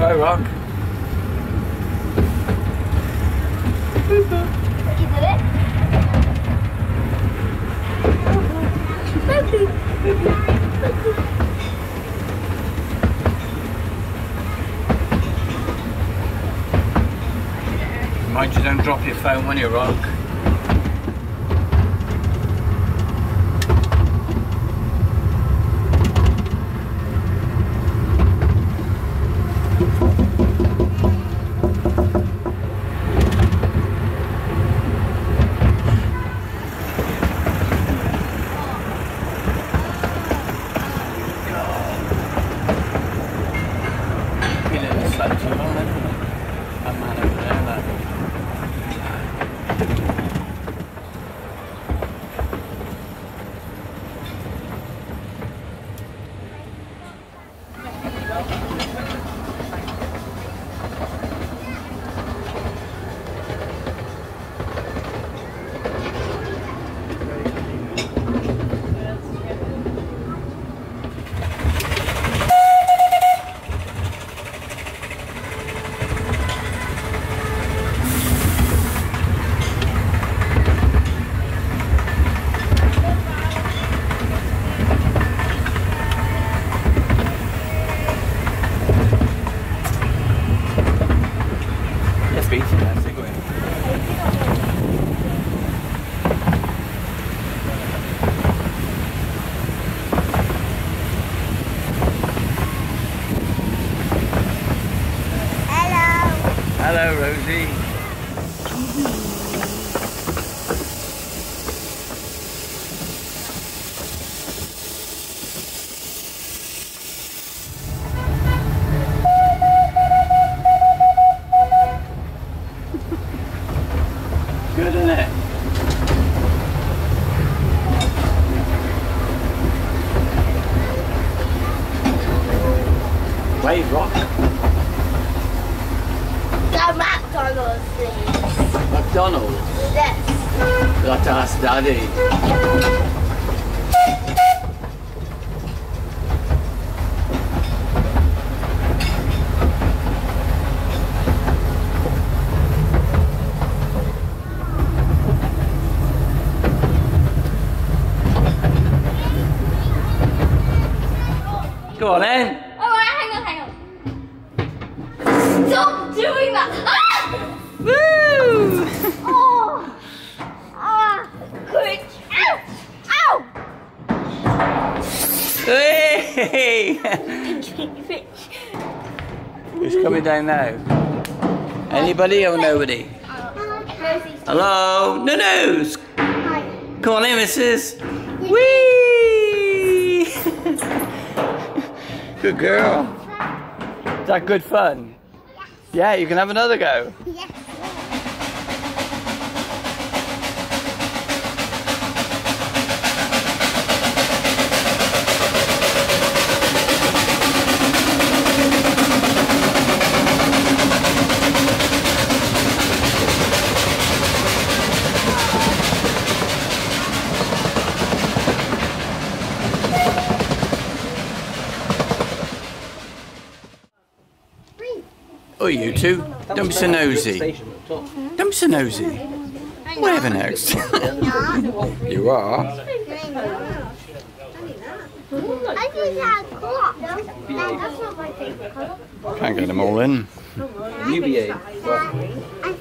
Rock. Did it? Mind you don't drop your phone when you rock. Hello. Rosie. Good, isn't it? Wave rock. The McDonald's, please. McDonald's. Yes. Got to ask Daddy. Go on then. Stop doing that. Ah! Woo! Oh. Ah. Quick. Ow. Ow. Hey! Who's coming down now? Anybody or nobody? Hello? No, no. Come on in, missus. Whee! good girl. Is that good fun? Yeah, you can have another go. Yes. Oh, you two. Don't be so nosy. Don't be so nosy. Whatever next. you are. I think that clock. That's not my favorite color. Can't get them all in. UVA. I, my second